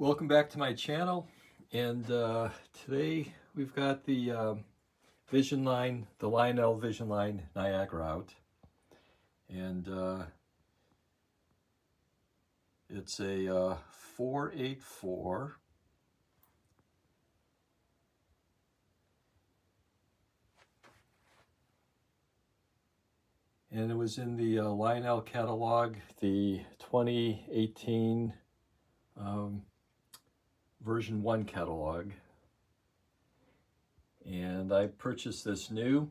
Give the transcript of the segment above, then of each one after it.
Welcome back to my channel and uh, today we've got the uh, VisionLine, the Lionel VisionLine Niagara out and uh, it's a uh, 484 and it was in the uh, Lionel catalog, the 2018 um, version 1 catalog. And I purchased this new.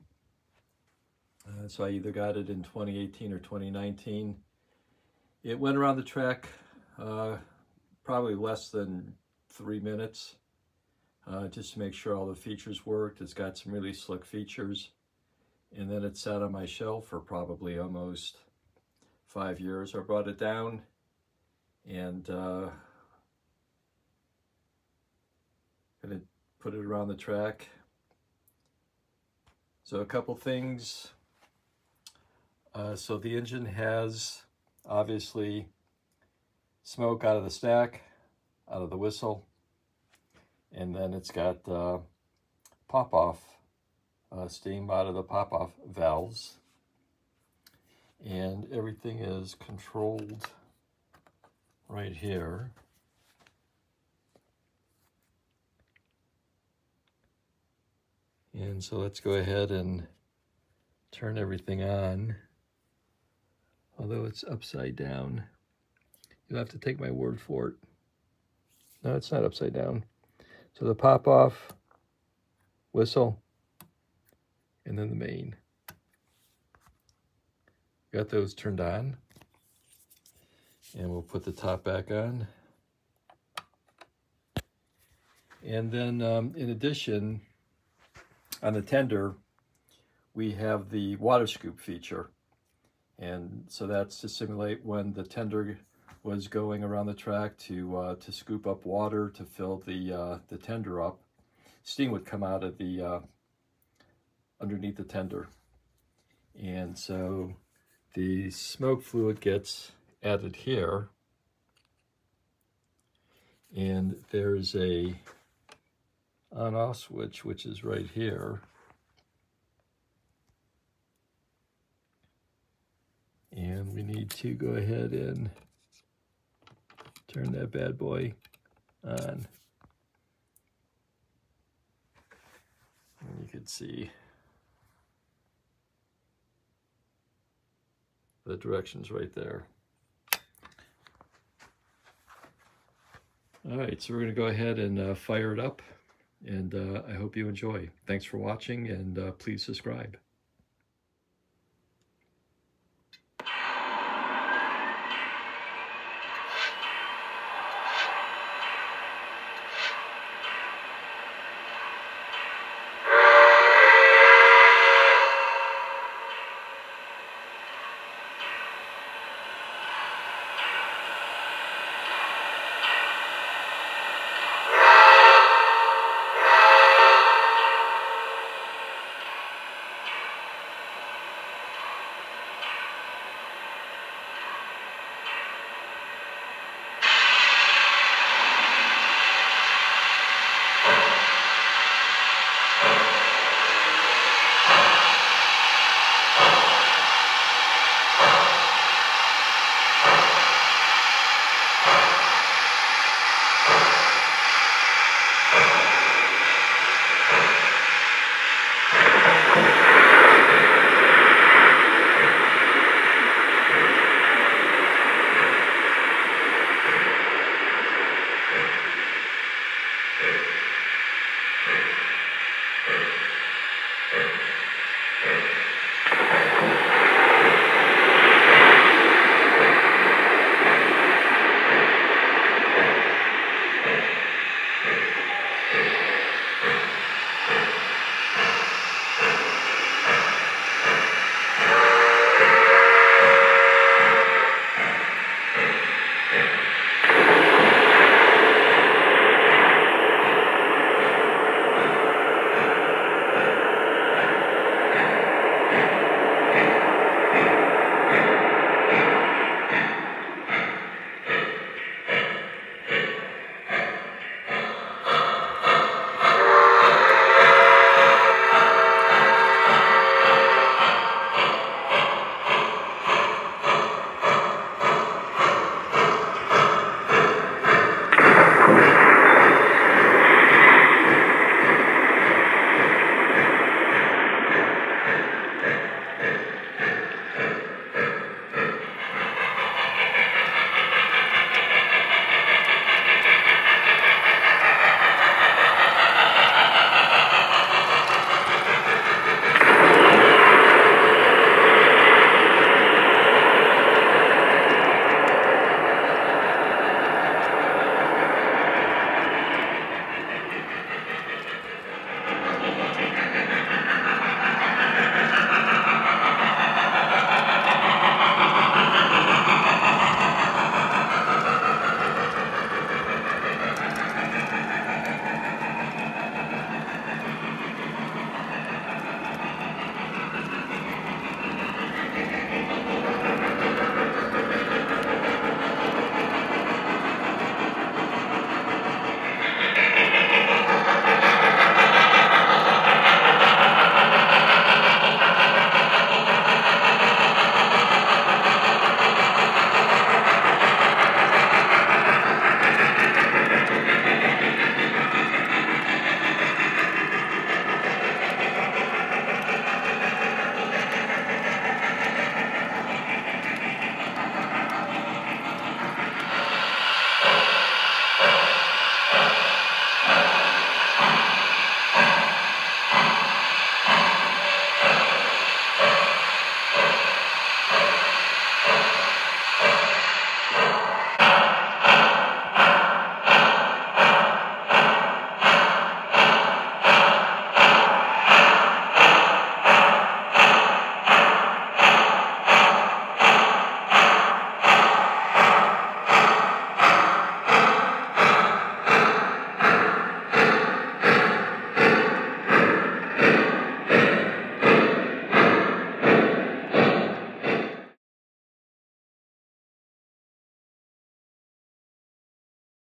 Uh, so I either got it in 2018 or 2019. It went around the track uh, probably less than three minutes uh, just to make sure all the features worked. It's got some really slick features. And then it sat on my shelf for probably almost five years. I brought it down and uh, Gonna put it around the track. So a couple things. Uh, so the engine has obviously smoke out of the stack, out of the whistle, and then it's got uh, pop-off uh, steam out of the pop-off valves. And everything is controlled right here. And so let's go ahead and turn everything on. Although it's upside down. You'll have to take my word for it. No, it's not upside down. So the pop off, whistle, and then the main. Got those turned on. And we'll put the top back on. And then um, in addition, on the tender, we have the water scoop feature. And so that's to simulate when the tender was going around the track to uh, to scoop up water to fill the uh, the tender up. Steam would come out of the uh, underneath the tender, and so the smoke fluid gets added here, and there's a on off switch, which is right here. And we need to go ahead and turn that bad boy on. And you can see the directions right there. All right, so we're going to go ahead and uh, fire it up and uh, I hope you enjoy. Thanks for watching and uh, please subscribe.